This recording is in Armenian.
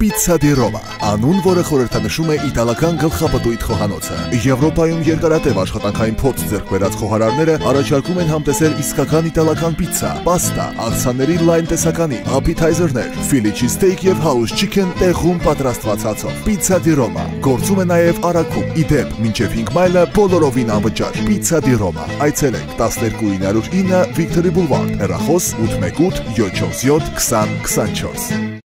Պիցցա դի Ռոմա, անուն, որը խորհրդանշում է իտալական գլխապտույտ խոհանոցը։ Եվրոպայում երկարատև աշխատանքային փորձ ձեռք բերած խոհարարները առաջարկում են համտեսել իսկական իտալական պիցցա, պաստա, աղցանների լայն տեսականի, ապիթայզերներ, ֆիլի չիզստեյք եւ house chicken տեղում պատրաստված հացով։ Պիցցա դի Ռոմա գործում է նաեւ Արաքում, Իդեպ, մինչև 5 մայլը բոլորովին անվճար։ Պիցցա դի Ռոմա։ Այցելեք 12909 Victory Boulevard, հեռախոս 818 747 2024։